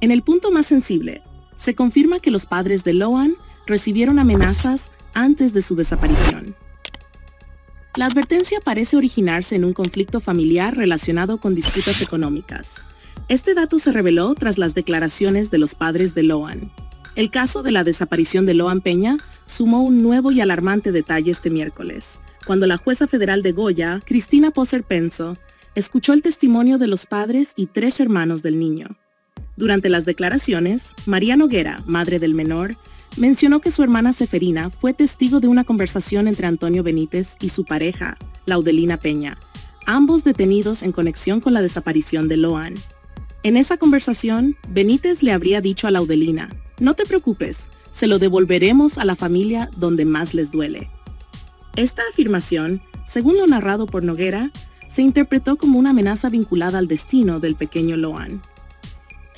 En el punto más sensible, se confirma que los padres de Loan recibieron amenazas antes de su desaparición. La advertencia parece originarse en un conflicto familiar relacionado con disputas económicas. Este dato se reveló tras las declaraciones de los padres de Loan. El caso de la desaparición de Loan Peña sumó un nuevo y alarmante detalle este miércoles, cuando la jueza federal de Goya, Cristina Poser Penso, escuchó el testimonio de los padres y tres hermanos del niño. Durante las declaraciones, María Noguera, madre del menor, mencionó que su hermana Seferina fue testigo de una conversación entre Antonio Benítez y su pareja, Laudelina Peña, ambos detenidos en conexión con la desaparición de Loan. En esa conversación, Benítez le habría dicho a Laudelina, no te preocupes, se lo devolveremos a la familia donde más les duele. Esta afirmación, según lo narrado por Noguera, se interpretó como una amenaza vinculada al destino del pequeño Loan.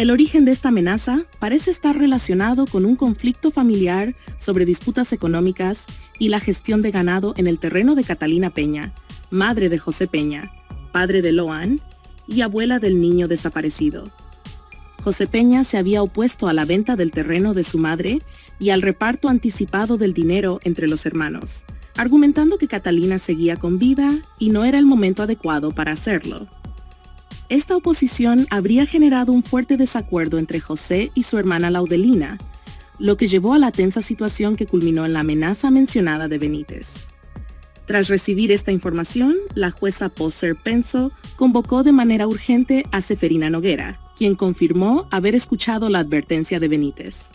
El origen de esta amenaza parece estar relacionado con un conflicto familiar sobre disputas económicas y la gestión de ganado en el terreno de Catalina Peña, madre de José Peña, padre de Loan y abuela del niño desaparecido. José Peña se había opuesto a la venta del terreno de su madre y al reparto anticipado del dinero entre los hermanos, argumentando que Catalina seguía con vida y no era el momento adecuado para hacerlo. Esta oposición habría generado un fuerte desacuerdo entre José y su hermana Laudelina, lo que llevó a la tensa situación que culminó en la amenaza mencionada de Benítez. Tras recibir esta información, la jueza Poser Penso convocó de manera urgente a Seferina Noguera, quien confirmó haber escuchado la advertencia de Benítez.